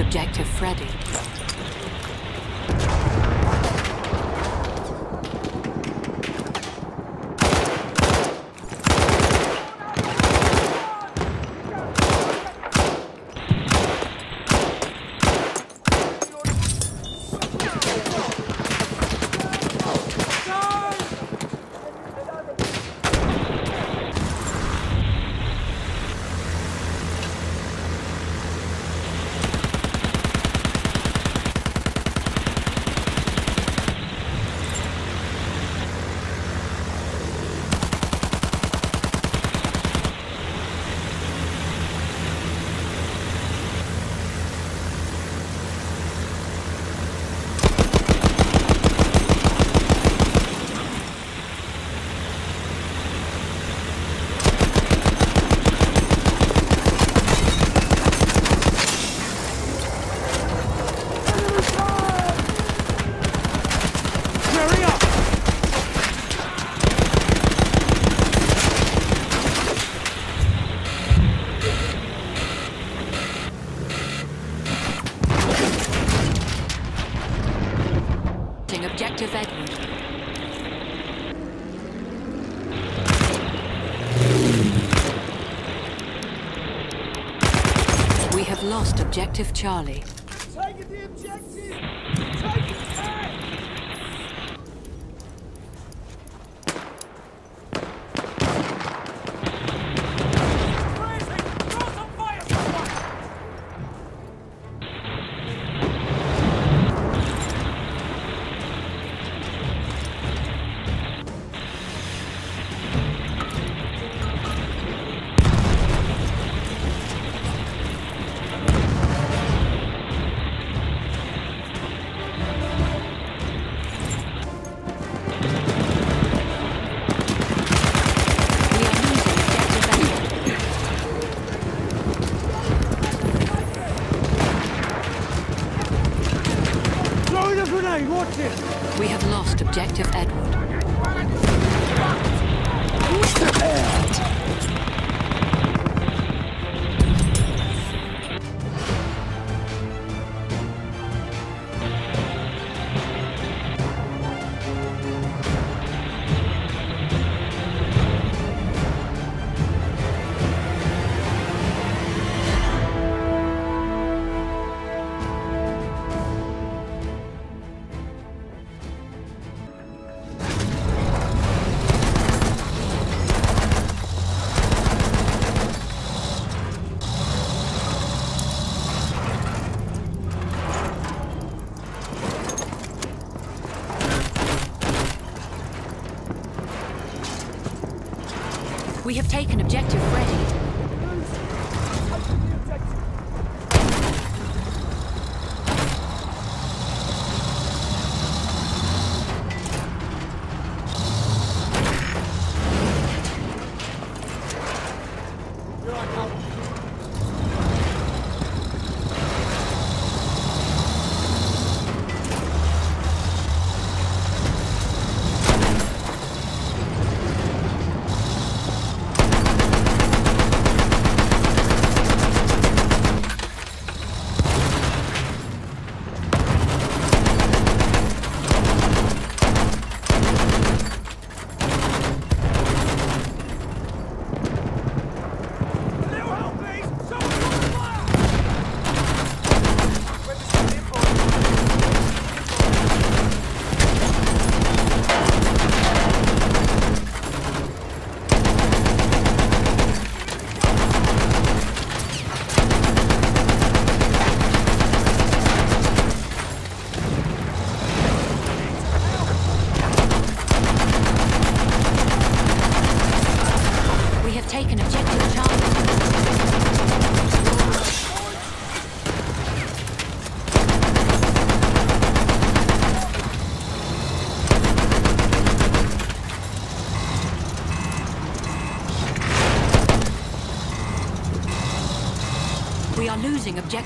Objective Freddie. Objective Edward. We have lost Objective Charlie. Taking the objective! Watch it! We have lost Objective Edward.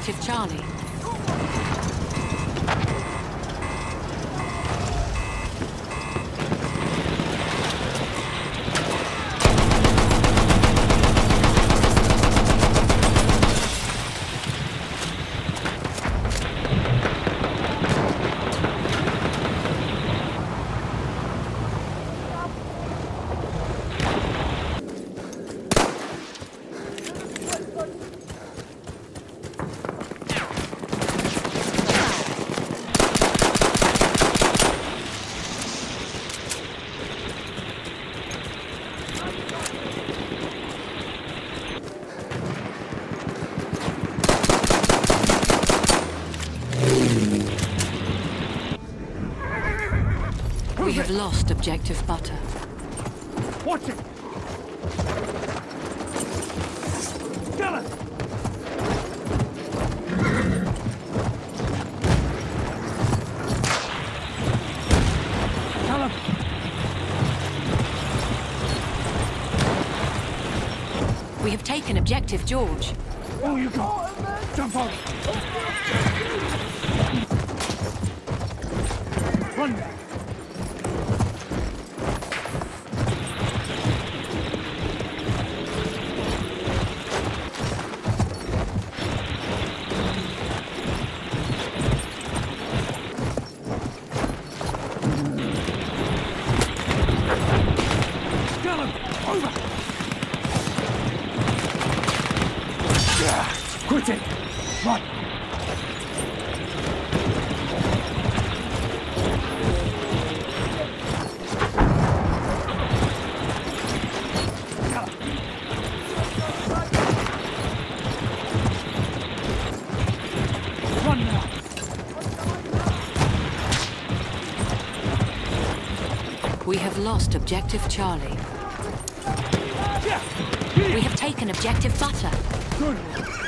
Losing Charlie. Lost objective butter. Watch it! We have taken objective George. Oh, you go! Jump on! Run back! Yeah, it! Run! We have lost objective Charlie. We have taken objective butter. Good.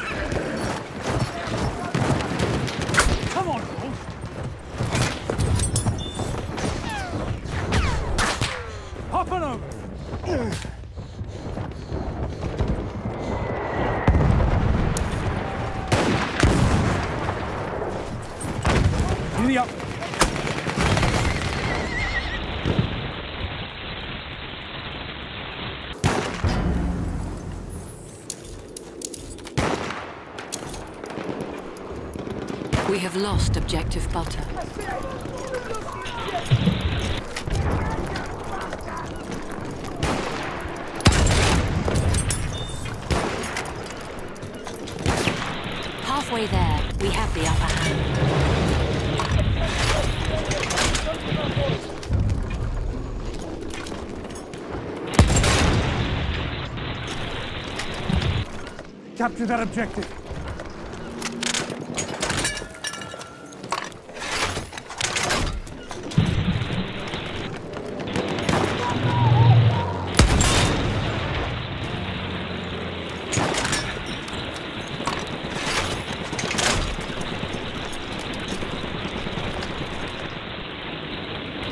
Have lost objective butter. Halfway there, we have the upper hand. Capture that objective.